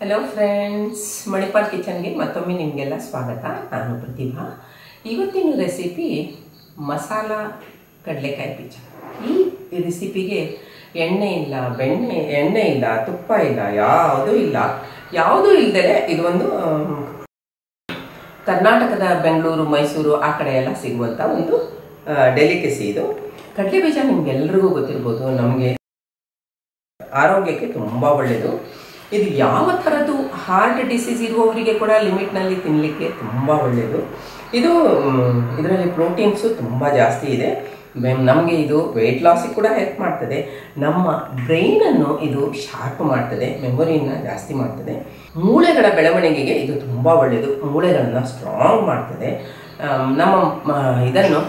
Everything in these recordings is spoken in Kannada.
ಹಲೋ ಫ್ರೆಂಡ್ಸ್ ಮಣಿಪಾಲ್ ಕಿಚನ್ಗೆ ಮತ್ತೊಮ್ಮೆ ನಿಮಗೆಲ್ಲ ಸ್ವಾಗತ. ನಾನು ಪ್ರತಿಭಾ. ಇವತ್ತಿನ ರೆಸಿಪಿ ಮಸಾಲ ಕಡಲೆಕಾಯಿ ಬೀಜ ಈ ರೆಸಿಪಿಗೆ ಎಣ್ಣೆ ಇಲ್ಲ, ಬೆಣ್ಣೆ, ಎಣ್ಣೆ ಇಲ್ಲ, ತುಪ್ಪ ಇಲ್ಲ, ಯಾವುದೂ ಇಲ್ಲ. ಯಾವುದೂ ಇಲ್ಲದೆ ಇದೊಂದು ಕರ್ನಾಟಕದ ಬೆಂಗಳೂರು, ಮೈಸೂರು ಆ ಕಡೆ ಎಲ್ಲ ಸಿಗುವಂಥ ಒಂದು ಡೆಲಿಕಸಿ ಇದು. ಕಡಲೆ ಬೀಜ ನಿಮ್ಗೆಲ್ರಿಗೂ ಗೊತ್ತಿರ್ಬೋದು. ನಮಗೆ ಆರೋಗ್ಯಕ್ಕೆ ತುಂಬ ಒಳ್ಳೆಯದು ಇದು ಯಾವ ಥರದ್ದು ಹಾರ್ಟ್ ಡಿಸೀಸ್ ಇರುವವರಿಗೆ ಕೂಡ ಲಿಮಿಟ್ನಲ್ಲಿ ತಿನ್ನಲಿಕ್ಕೆ ತುಂಬ ಒಳ್ಳೆಯದು ಇದು ಇದರಲ್ಲಿ ಪ್ರೋಟೀನ್ಸು ತುಂಬ ಜಾಸ್ತಿ ಇದೆ. ನಮಗೆ ಇದು ವೆಯ್ಟ್ ಲಾಸಿಗೆ ಕೂಡ ಹೆಲ್ಪ್ ಮಾಡ್ತದೆ. ನಮ್ಮ ಬ್ರೈನನ್ನು ಇದು ಶಾರ್ಪ್ ಮಾಡ್ತದೆ ಮೆಮೊರಿಯನ್ನು ಜಾಸ್ತಿ ಮಾಡ್ತದೆ. ಮೂಳೆಗಳ ಬೆಳವಣಿಗೆಗೆ ಇದು ತುಂಬ ಒಳ್ಳೆಯದು ಮೂಳೆಗಳನ್ನು ಸ್ಟ್ರಾಂಗ್ ಮಾಡ್ತದೆ. ನಮ್ಮ ಇದನ್ನು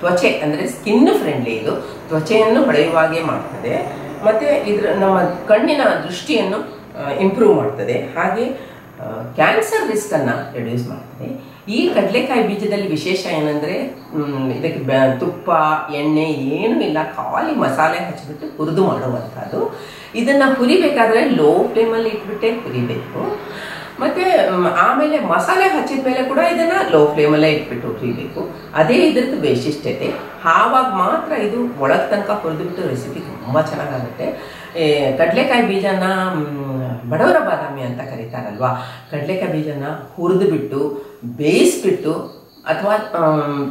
ತ್ವಚೆ ಅಂದರೆ ಸ್ಕಿನ್ ಫ್ರೆಂಡ್ಲಿ ಇದು. ತ್ವಚೆಯನ್ನು ಹೊಳೆಯುವಾಗೆ ಮಾಡ್ತದೆ. ಮತ್ತು ಇದರ, ನಮ್ಮ ಕಣ್ಣಿನ ದೃಷ್ಟಿಯನ್ನು ಇಂಪ್ರೂವ್ ಮಾಡ್ತದೆ. ಹಾಗೆ ಕ್ಯಾನ್ಸರ್ ರಿಸ್ಕನ್ನು ರೆಡ್ಯೂಸ್ ಮಾಡ್ತದೆ. ಈ ಕಡಲೆಕಾಯಿ ಬೀಜದಲ್ಲಿ ವಿಶೇಷ ಏನಂದರೆ ಇದಕ್ಕೆ ತುಪ್ಪ, ಎಣ್ಣೆ ಏನೂ ಇಲ್ಲ. ಖಾಲಿ ಮಸಾಲೆ ಹಚ್ಚಿಬಿಟ್ಟು ಹುರಿದು ಮಾಡುವಂಥದ್ದು. ಇದನ್ನು ಹುರಿಬೇಕಾದ್ರೆ ಲೋ ಫ್ಲೇಮಲ್ಲಿ ಇಟ್ಬಿಟ್ಟೆ ಹುರಿಬೇಕು. ಮತ್ತೆ ಆಮೇಲೆ ಮಸಾಲೆ ಹಚ್ಚಿದ ಮೇಲೆ ಕೂಡ ಇದನ್ನ ಲೋ ಫ್ಲೇಮಲ್ಲೇ ಇಟ್ಬಿಟ್ಟು ಹುರಿಬೇಕು. ಅದೇ ಇದ್ರದ್ದು ವೈಶಿಷ್ಟ್ಯತೆ ಆವಾಗ ಮಾತ್ರ ಇದು ಒಳಗೆ ತನಕ ಹುರಿದುಬಿಟ್ಟು ರೆಸಿಪಿ ತುಂಬ ಚೆನ್ನಾಗಾಗುತ್ತೆ. ಕಡಲೆಕಾಯಿ ಬೀಜನ ಬಡವರ ಬಾದಾಮಿ ಅಂತ ಕರೀತಾರಲ್ವಾ? ಕಡಲೆಕಾಯಿ ಬೀಜನ ಹುರಿದುಬಿಟ್ಟು ಬೇಯಿಸ್ಬಿಟ್ಟು ಅಥವಾ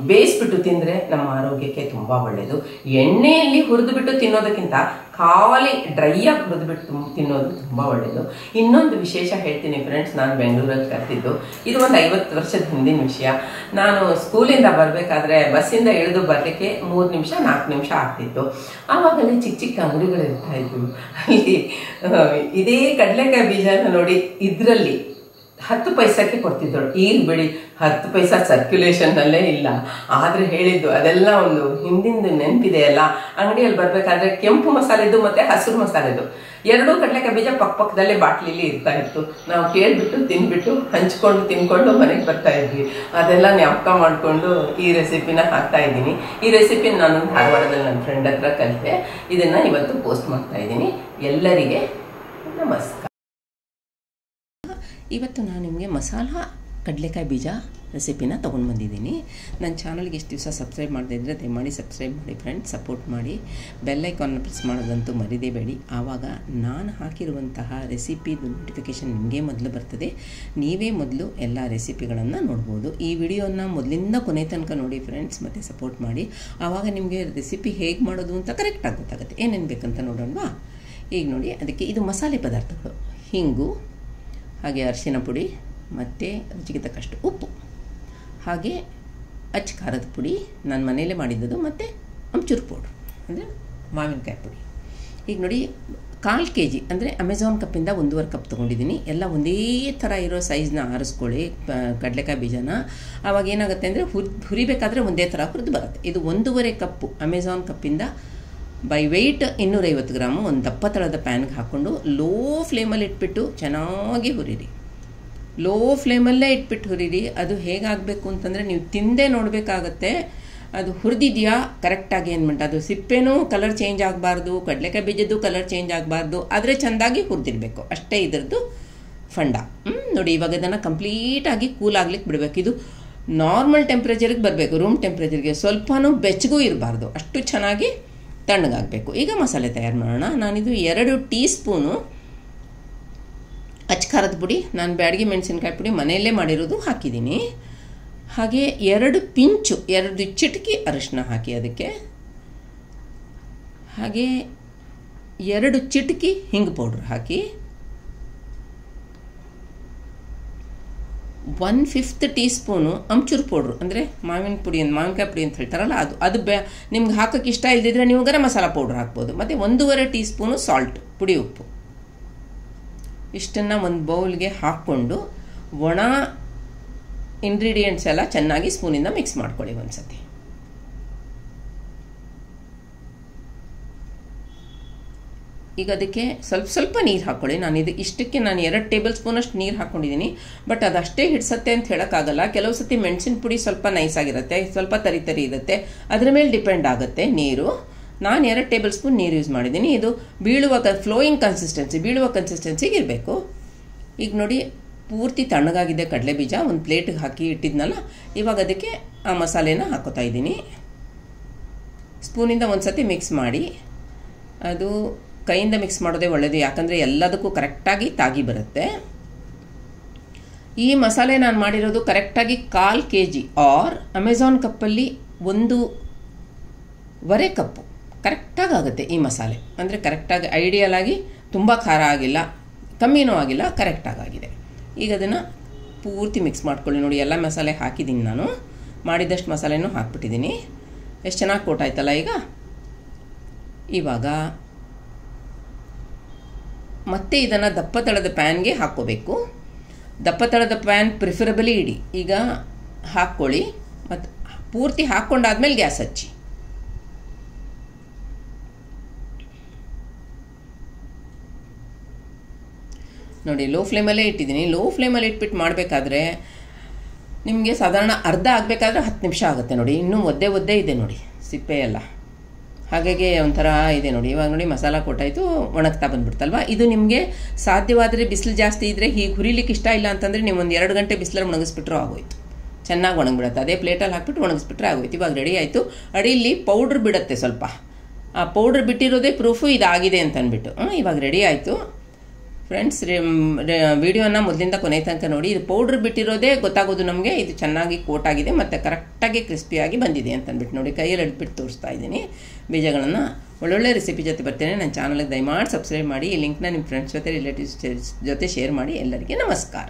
ಬೇಯಿಸ್ಬಿಟ್ಟು ತಿಂದರೆ ನಮ್ಮ ಆರೋಗ್ಯಕ್ಕೆ ತುಂಬ ಒಳ್ಳೆಯದು ಎಣ್ಣೆಯಲ್ಲಿ ಹುರಿದುಬಿಟ್ಟು ತಿನ್ನೋದಕ್ಕಿಂತ ಖಾಲಿ ಡ್ರೈಯಾಗಿ ಹುರಿದುಬಿಟ್ಟು ತಿನ್ನೋದು ತುಂಬ ಒಳ್ಳೆಯದು ಇನ್ನೊಂದು ವಿಶೇಷ ಹೇಳ್ತೀನಿ ಫ್ರೆಂಡ್ಸ್ ನಾನು ಬೆಂಗಳೂರಲ್ಲಿ ಕರ್ತಿದ್ದು ಇದು ಒಂದು ಐವತ್ತು ವರ್ಷದ ಹಿಂದಿನ ವಿಷಯ. ನಾನು ಸ್ಕೂಲಿಂದ ಬರಬೇಕಾದ್ರೆ ಬಸ್ಸಿಂದ ಇಳಿದು ಬರಲಿಕ್ಕೆ ಮೂರು ನಿಮಿಷ, ನಾಲ್ಕು ನಿಮಿಷ ಆಗ್ತಿತ್ತು. ಆವಾಗಲೇ ಚಿಕ್ಕ ಚಿಕ್ಕ ಅಂಗಡಿಗಳು ಇರ್ತಾ ಇದ್ವು. ಅಲ್ಲಿ ಇದೇ ಕಡಲೆಕಾಯಿ ಬೀಜನ ನೋಡಿ ಇದರಲ್ಲಿ ಹತ್ತು ಪೈಸಕ್ಕೆ ಕೊಡ್ತಿದ್ದಳು. ಈಗ ಬಿಡಿ, ಹತ್ತು ಪೈಸಾ ಸರ್ಕ್ಯುಲೇಷನ್ನಲ್ಲೇ ಇಲ್ಲ. ಆದರೆ ಹೇಳಿದ್ದು, ಅದೆಲ್ಲ ಒಂದು ಹಿಂದಿಂದು ನೆನಪಿದೆ ಅಲ್ಲ ಅಂಗಡಿಯಲ್ಲಿ ಬರಬೇಕಾದ್ರೆ ಕೆಂಪು ಮಸಾಲೆದು ಮತ್ತು ಹಸಿರು ಮಸಾಲೆದು. ಎರಡೂ ಕಡಲೆಕಾಯಿ ಬೀಜ ಪಕ್ಕ ಪಕ್ಕದಲ್ಲೇ ಬಾಟ್ಲಿಲಿ ಇರ್ತಾ ಇತ್ತು. ನಾವು ಕೇಳಿಬಿಟ್ಟು, ತಿನ್ಬಿಟ್ಟು, ಹಂಚ್ಕೊಂಡು, ತಿನ್ಕೊಂಡು ಮನೆಗೆ ಬರ್ತಾ ಇದ್ವಿ. ಅದೆಲ್ಲ ಜ್ಞಾಪಕ ಮಾಡಿಕೊಂಡು ಈ ರೆಸಿಪಿನ ಹಾಕ್ತಾ ಇದ್ದೀನಿ. ಈ ರೆಸಿಪಿನ ನಾನು ಧಾರವಾಡದಲ್ಲಿ ನನ್ನ ಫ್ರೆಂಡ್ ಹತ್ರ ಕಲಿತೆ. ಇದನ್ನು ಇವತ್ತು ಪೋಸ್ಟ್ ಮಾಡ್ತಾ ಇದ್ದೀನಿ. ಎಲ್ಲರಿಗೆ ನಮಸ್ಕಾರ. ಇವತ್ತು ನಾನು ನಿಮಗೆ ಮಸಾಲ ಕಡಲೆಕಾಯಿ ಬೀಜ ರೆಸಿಪಿನ ತೊಗೊಂಡು ಬಂದಿದ್ದೀನಿ. ನನ್ನ ಚಾನಲ್ಗೆ ಎಷ್ಟು ದಿವಸ ಸಬ್ಸ್ಕ್ರೈಬ್ ಮಾಡದೇ ಇದ್ದರೆ ದಯಮಾಡಿ ಸಬ್ಸ್ಕ್ರೈಬ್ ಮಾಡಿ ಫ್ರೆಂಡ್ಸ್ ಸಪೋರ್ಟ್ ಮಾಡಿ. ಬೆಲ್ಲೈಕಾನ್ನ ಪ್ರೆಸ್ ಮಾಡೋದಂತೂ ಮರಿದೇಬೇಡಿ ಆವಾಗ ನಾನು ಹಾಕಿರುವಂತಹ ರೆಸಿಪಿದು ನೋಟಿಫಿಕೇಷನ್ ನಿಮಗೆ ಮೊದಲು ಬರ್ತದೆ. ನೀವೇ ಮೊದಲು ಎಲ್ಲ ರೆಸಿಪಿಗಳನ್ನು ನೋಡ್ಬೋದು. ಈ ವಿಡಿಯೋನ ಮೊದಲಿಂದ ಕೊನೆ ತನಕ ನೋಡಿ ಫ್ರೆಂಡ್ಸ್ ಮತ್ತು ಸಪೋರ್ಟ್ ಮಾಡಿ. ಆವಾಗ ನಿಮಗೆ ರೆಸಿಪಿ ಹೇಗೆ ಮಾಡೋದು ಅಂತ ಕರೆಕ್ಟಾಗಿ ಗೊತ್ತಾಗುತ್ತೆ. ಏನೇನು ಬೇಕಂತ ನೋಡೋಣವಾ? ಈಗ ನೋಡಿ, ಅದಕ್ಕೆ ಇದು ಮಸಾಲೆ ಪದಾರ್ಥಗಳು. ಹಿಂಗು ಹಾಗೆ ಅರಿಶಿನ ಪುಡಿ, ಮತ್ತು ರುಚಿಗೆ ತಕ್ಕಷ್ಟು ಉಪ್ಪು, ಹಾಗೆ ಅಚ್ಚ ಖಾರದ ಪುಡಿ, ನಾನು ಮನೆಯಲ್ಲೇ ಮಾಡಿದ್ದದು ಮತ್ತು ಅಮ್ಚೂರು ಪೌಡ್ರು, ಅಂದರೆ ಮಾವಿನಕಾಯಿ ಪುಡಿ. ಈಗ ನೋಡಿ, ಕಾಲು ಕೆ ಜಿ ಅಂದರೆ ಅಮೆಝಾನ್ ಕಪ್ಪಿಂದ ಒಂದೂವರೆ ಕಪ್ ತೊಗೊಂಡಿದ್ದೀನಿ. ಎಲ್ಲ ಒಂದೇ ಥರ ಇರೋ ಸೈಜ್ನ ಆರಿಸ್ಕೊಳ್ಳಿ ಕಡಲೆಕಾಯಿ ಬೀಜನ. ಆವಾಗ ಏನಾಗುತ್ತೆ ಅಂದರೆ ಹುರಿ, ಹುರಿಬೇಕಾದ್ರೆ ಒಂದೇ ಥರ ಹುರಿದು ಬರುತ್ತೆ. ಇದು ಒಂದೂವರೆ ಕಪ್ಪು ಅಮೆಝಾನ್ ಕಪ್ಪಿಂದ ಬೈ ವೆಯ್ಟ್ ಇನ್ನೂರೈವತ್ತು ಗ್ರಾಮು ಒಂದು ದಪ್ಪ ತಳದ ಪ್ಯಾನ್ಗೆ ಹಾಕ್ಕೊಂಡು ಲೋ ಫ್ಲೇಮಲ್ಲಿ ಇಟ್ಬಿಟ್ಟು ಚೆನ್ನಾಗಿ ಹುರಿರಿ. ಲೋ ಫ್ಲೇಮಲ್ಲೇ ಇಟ್ಬಿಟ್ಟು ಹುರಿರಿ. ಅದು ಹೇಗಾಗಬೇಕು ಅಂತಂದರೆ ನೀವು ತಿಂದೇ ನೋಡಬೇಕಾಗತ್ತೆ. ಅದು ಹುರಿದಿದೆಯಾ? ಕರೆಕ್ಟಾಗಿ ಏನ್ಬಿಟ್ಟು ಅದು ಸಿಪ್ಪೆನೂ ಕಲರ್ ಚೇಂಜ್ ಆಗಬಾರ್ದು, ಕಡಲೆಕಾಯಿ ಬೀಜದ್ದು ಕಲರ್ ಚೇಂಜ್ ಆಗಬಾರ್ದು, ಆದರೆ ಚೆಂದಾಗಿ ಹುರಿದಿರಬೇಕು. ಅಷ್ಟೇ ಇದರದ್ದು ಫಂಡ. ಹ್ಞೂ ನೋಡಿ ಇವಾಗ ಇದನ್ನು ಕಂಪ್ಲೀಟಾಗಿ ಕೂಲ್ ಆಗ್ಲಿಕ್ಕೆ ಬಿಡಬೇಕು. ಇದು ನಾರ್ಮಲ್ ಟೆಂಪ್ರೇಚರಿಗೆ ಬರಬೇಕು. ರೂಮ್ ಟೆಂಪ್ರೇಚರ್ಗೆ ಸ್ವಲ್ಪನೂ ಬೆಚ್ಚಗೂ ಇರಬಾರ್ದು. ಅಷ್ಟು ಚೆನ್ನಾಗಿ ತಣ್ಣಗಾಗಬೇಕು ಈಗ ಮಸಾಲೆ ತಯಾರು ಮಾಡೋಣ. ನಾನಿದು ಎರಡು ಟೀ ಸ್ಪೂನು ಅಚ್ಚ ಖಾರದ ಪುಡಿ, ನಾನು ಬ್ಯಾಡಗಿ ಮೆಣಸಿನ್ಕಾಯಿ ಪುಡಿ ಮನೆಯಲ್ಲೇ ಮಾಡಿರೋದು ಹಾಕಿದ್ದೀನಿ. ಹಾಗೆ ಎರಡು ಪಿಂಚು, ಎರಡು ಚಿಟಕಿ ಅರಿಶಿನ ಹಾಕಿ ಅದಕ್ಕೆ. ಹಾಗೆ ಎರಡು ಚಿಟಕಿ ಹಿಂಗ್ ಪೌಡ್ರ್ ಹಾಕಿ. One fifth teaspoon amchur powder, ಅಂದರೆ ಮಾವಿನ ಪುಡಿ ಮಾವಿನಕಾಯಿ ಪುಡಿ ಅಂತ ಹೇಳ್ತಾರಲ್ಲ, ಅದು ಅದು ಬೆ, ನಿಮ್ಗೆ ಹಾಕೋಕ್ಕೆ ಇಷ್ಟ ಇಲ್ಲದಿದ್ರೆ ನೀವು ಗರಂ ಮಸಾಲ ಪೌಡ್ರ್ ಹಾಕ್ಬೋದು. ಮತ್ತು ಒಂದೂವರೆ ಟೀ ಸ್ಪೂನು ಸಾಲ್ಟ್ ಪುಡಿ ಉಪ್ಪು. ಇಷ್ಟನ್ನು ಒಂದು ಬೌಲ್ಗೆ ಹಾಕ್ಕೊಂಡು ಒಣ ಇಂಗ್ರೀಡಿಯೆಂಟ್ಸ್ ಎಲ್ಲ ಚೆನ್ನಾಗಿ ಸ್ಪೂನಿಂದ ಮಿಕ್ಸ್ ಮಾಡ್ಕೊಳ್ಳಿ ಒಂದ್ಸತಿ. ಈಗ ಅದಕ್ಕೆ ಸ್ವಲ್ಪ ಸ್ವಲ್ಪ ನೀರು ಹಾಕ್ಕೊಳ್ಳಿ ನಾನು ಇದು ಇಷ್ಟಕ್ಕೆ ನಾನು ಎರಡು ಟೇಬಲ್ ಸ್ಪೂನಷ್ಟು ನೀರು ಹಾಕ್ಕೊಂಡಿದ್ದೀನಿ ಬಟ್ ಅದಷ್ಟೇ ಹಿಡ್ಸತ್ತೆ ಅಂತ ಹೇಳೋಕ್ಕಾಗಲ್ಲ. ಕೆಲವು ಸತಿ ಮೆಣಸಿನ ಪುಡಿ ಸ್ವಲ್ಪ ನೈಸ್ ಆಗಿರುತ್ತೆ, ಸ್ವಲ್ಪ ತರಿ ತರಿ ಇರುತ್ತೆ. ಅದ್ರ ಮೇಲೆ ಡಿಪೆಂಡ್ ಆಗುತ್ತೆ ನೀರು. ನಾನು ಎರಡು ಟೇಬಲ್ ಸ್ಪೂನ್ ನೀರು ಯೂಸ್ ಮಾಡಿದ್ದೀನಿ ಇದು ಬೀಳುವ ಫ್ಲೋಯಿಂಗ್ ಕನ್ಸಿಸ್ಟೆನ್ಸಿ ಬೀಳುವ ಕನ್ಸಿಸ್ಟೆನ್ಸಿಗೆ ಇರಬೇಕು. ಈಗ ನೋಡಿ, ಪೂರ್ತಿ ತಣ್ಣಗಾಗಿದೆ ಕಡಲೆ ಬೀಜ ಒಂದು ಪ್ಲೇಟಿಗೆ ಹಾಕಿ ಇಟ್ಟಿದ್ನಲ್ಲ, ಇವಾಗ ಅದಕ್ಕೆ ಆ ಮಸಾಲೆನ ಹಾಕೋತಾ ಇದ್ದೀನಿ. ಸ್ಪೂನಿಂದ ಒಂದು ಸತಿ ಮಿಕ್ಸ್ ಮಾಡಿ. ಅದು ಕೈಯಿಂದ ಮಿಕ್ಸ್ ಮಾಡೋದೇ ಒಳ್ಳೆಯದು ಯಾಕಂದರೆ ಎಲ್ಲದಕ್ಕೂ ಕರೆಕ್ಟಾಗಿ ತಾಗಿ ಬರುತ್ತೆ. ಈ ಮಸಾಲೆ ನಾನು ಮಾಡಿರೋದು ಕರೆಕ್ಟಾಗಿ ಕಾಲು ಕೆ ಜಿ ಆರ್ ಅಮೆಝಾನ್ ಕಪ್ಪಲ್ಲಿ ಒಂದು ವರೆ ಕಪ್ಪು. ಕರೆಕ್ಟಾಗಿ ಆಗುತ್ತೆ ಈ ಮಸಾಲೆ. ಅಂದರೆ ಕರೆಕ್ಟಾಗಿ ಐಡಿಯಲ್ ಆಗಿ ತುಂಬ ಖಾರ ಆಗಿಲ್ಲ, ಕಮ್ಮಿನೂ ಆಗಿಲ್ಲ ಕರೆಕ್ಟಾಗಿ ಆಗಿದೆ. ಈಗ ಅದನ್ನು ಪೂರ್ತಿ ಮಿಕ್ಸ್ ಮಾಡ್ಕೊಳ್ಳಿ ನೋಡಿ. ಎಲ್ಲ ಮಸಾಲೆ ಹಾಕಿದ್ದೀನಿ ನಾನು. ಮಾಡಿದಷ್ಟು ಮಸಾಲೆನೂ ಹಾಕ್ಬಿಟ್ಟಿದ್ದೀನಿ ಎಷ್ಟು ಚೆನ್ನಾಗಿ ಕೋಟ್ ಆಯ್ತಲ್ಲ ಈಗ? ಇವಾಗ ಮತ್ತೆ ಇದನ್ನು ದಪ್ಪ ತಳದ ಪ್ಯಾನ್ಗೆ ಹಾಕ್ಕೋಬೇಕು. ದಪ್ಪ ತಳದ ಪ್ಯಾನ್ ಪ್ರಿಫರಬಲಿ ಇಡಿ. ಈಗ ಹಾಕ್ಕೊಳ್ಳಿ. ಮತ್ತು ಪೂರ್ತಿ ಹಾಕ್ಕೊಂಡಾದ್ಮೇಲೆ ಗ್ಯಾಸ್ ಹಚ್ಚಿ. ನೋಡಿ ಲೋ ಫ್ಲೇಮಲ್ಲೇ ಇಟ್ಟಿದ್ದೀನಿ. ಲೋ ಫ್ಲೇಮಲ್ಲಿ ಇಟ್ಬಿಟ್ಟು ಮಾಡಬೇಕಾದ್ರೆ ನಿಮಗೆ ಸಾಧಾರಣ ಅರ್ಧ ಆಗಬೇಕಾದ್ರೆ ಹತ್ತು ನಿಮಿಷ ಆಗುತ್ತೆ ನೋಡಿ. ಇನ್ನೂ ಒದ್ದೆ ಒದ್ದೆ ಇದೆ ನೋಡಿ. ಸಿಪ್ಪೆ ಎಲ್ಲ ಹಾಗಾಗಿ ಒಂಥರ ಇದೆ ನೋಡಿ. ಇವಾಗ ನೋಡಿ ಮಸಾಲ ಕೊಟ್ಟಾಯಿತು, ಒಣಗ್ತಾ ಬಂದ್ಬಿಡ್ತಲ್ವ ಇದು ನಿಮಗೆ ಸಾಧ್ಯವಾದರೆ ಬಿಸಿಲು ಜಾಸ್ತಿ ಇದ್ದರೆ ಹೀಗೆ ಹುರಿಲಿಕ್ಕೆ ಇಷ್ಟ ಇಲ್ಲ ಅಂತಂದರೆ ನೀವು ಒಂದು ಎರಡು ಗಂಟೆ ಬಿಸಿಲಲ್ಲಿ ಒಣಗಿಸ್ಬಿಟ್ರೂ ಆಗೋಯ್ತು. ಚೆನ್ನಾಗಿ ಒಣಗಿಬಿಡುತ್ತೆ. ಅದೇ ಪ್ಲೇಟಲ್ಲಿ ಹಾಕ್ಬಿಟ್ಟು ಒಣಗಿಸ್ಬಿಟ್ರೆ ಆಗೋಯ್ತು. ಇವಾಗ ರೆಡಿ ಆಯಿತು. ಅಡಿಯಲ್ಲಿ ಪೌಡ್ರ್ ಬಿಡುತ್ತೆ ಸ್ವಲ್ಪ. ಆ ಪೌಡ್ರ್ ಬಿಟ್ಟಿರೋದೇ ಪ್ರೂಫು ಇದಾಗಿದೆ ಅಂತಂದ್ಬಿಟ್ಟು ಇವಾಗ ರೆಡಿ ಆಯಿತು. ಫ್ರೆಂಡ್ಸ್ ವಿಡಿಯೋನ ಮೊದಲಿಂದ ಕೊನೆ ತನಕ ನೋಡಿ, ಇದು ಪೌಡ್ರ್ ಬಿಟ್ಟಿರೋದೇ ಗೊತ್ತಾಗೋದು ನಮಗೆ, ಇದು ಚೆನ್ನಾಗಿ ಕೋಟ್ ಆಗಿದೆ, ಮತ್ತು ಕರೆಕ್ಟಾಗಿ ಕ್ರಿಸ್ಪಿಯಾಗಿ ಬಂದಿದೆ ಅಂತ ಅಂದ್ಬಿಟ್ಟು ನೋಡಿ, ಕೈಯಲ್ಲಿ ಎಡ್ಬಿಟ್ಟು ತೋರಿಸ್ತಾ ಇದ್ದೀನಿ. ಬೀಜಗಳನ್ನು ಒಳ್ಳೊಳ್ಳೆ ರೆಸಿಪಿ ಜೊತೆ ಬರ್ತೇನೆ. ನನ್ನ ಚಾನಲ್ಗೆ ದಯಮಾಡಿ ಸಬ್ಸ್ಕ್ರೈಬ್ ಮಾಡಿ, ಈ ಲಿಂಕ್ನ ನಿಮ್ಮ ಫ್ರೆಂಡ್ಸ್ ಜೊತೆ ರಿಲೇಟಿವ್ಸ್ ಜೊತೆ ಶೇರ್ ಮಾಡಿ, ಎಲ್ಲರಿಗೆ ನಮಸ್ಕಾರ.